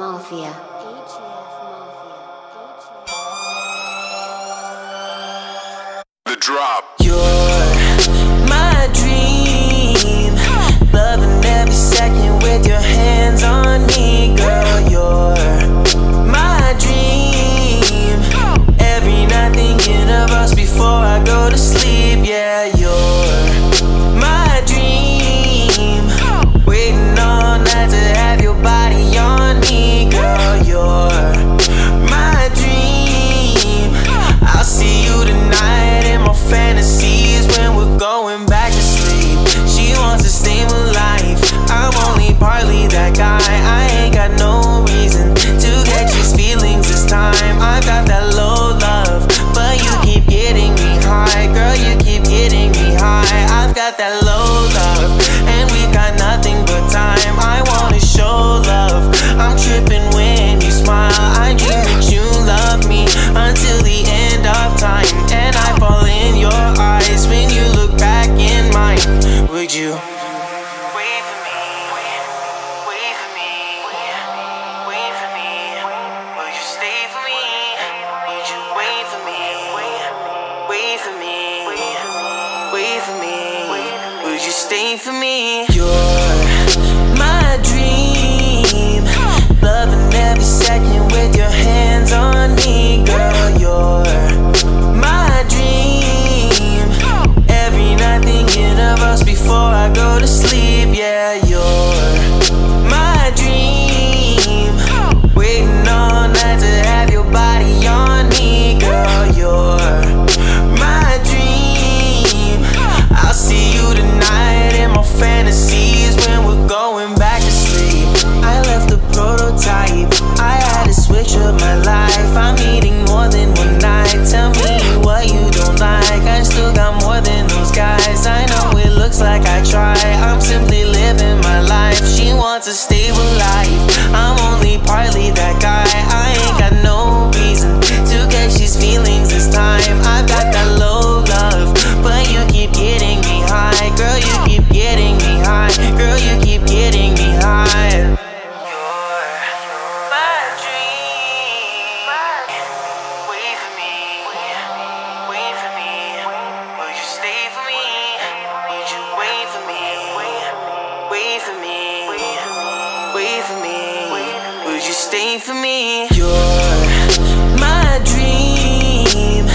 Mafia. for me? Will you stay for me? You're my dream Loving every second with your hands on me Girl, you're my dream Every night thinking of us before I go to sleep live a life. I'm only partly that guy. I ain't got no Stay for me. You're my dream.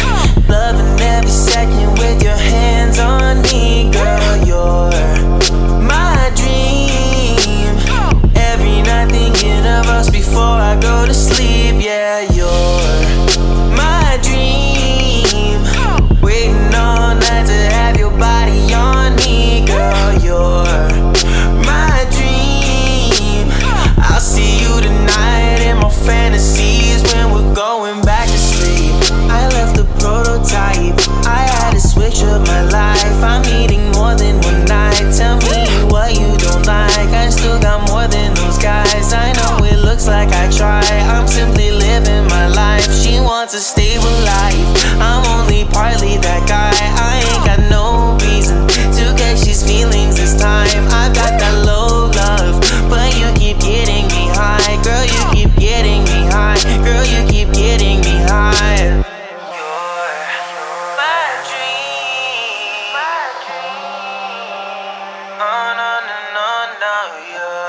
Loving every second with your hands on me, girl. looks like I try. I'm simply living my life. She wants a stable life. I'm only partly that guy. I ain't got no reason to catch she's feelings this time. I've got that low love, but you keep getting me high. Girl, you keep getting me high. Girl, you keep getting me high. Oh, no, no, no, no, yeah.